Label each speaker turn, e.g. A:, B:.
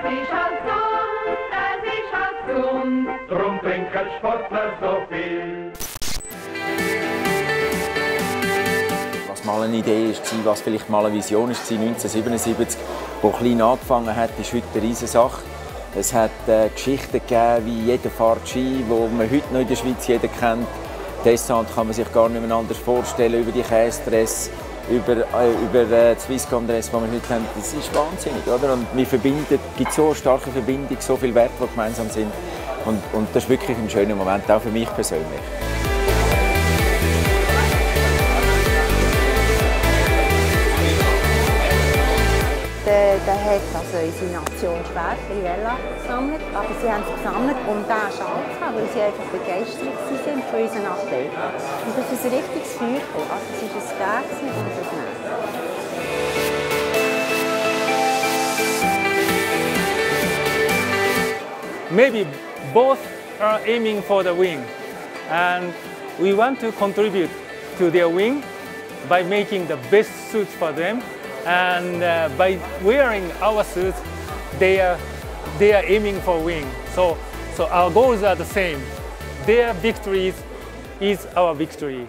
A: Ist halt gesund, es ist halt gesund.
B: Drum trinken Sportler so viel.
C: Was mal eine Idee war, was vielleicht mal eine Vision war 1977, wo klein angefangen hat, ist heute eine riesige Sache. Es hat äh, Geschichten gegeben, wie jeder fährt Ski, wo man heute noch in der Schweiz jeder kennt. Deshalb kann man sich gar nicht mehr anders vorstellen über die Kästress, über, äh, über äh, die Swisscom-Dress, die wir heute haben. Das ist wahnsinnig, oder? Und wir verbinden, gibt so eine starke Verbindung, so viele Werte, die gemeinsam sind. Und, und das ist wirklich ein schöner Moment, auch für mich persönlich.
D: Der, der hat also unsere Nation schwer Rivella gesammelt, aber sie haben es gesammelt, um diesen Schal zu haben, weil sie einfach begeistert waren von unseren Athleten. Und das ist ein richtiges Feuer. Also es war ein Gag
E: maybe both are aiming for the win. And we want to contribute to their win by making the best suits for them. And uh, by wearing our suits, they are, they are aiming for win. So, so our goals are the same. Their victories is our victory.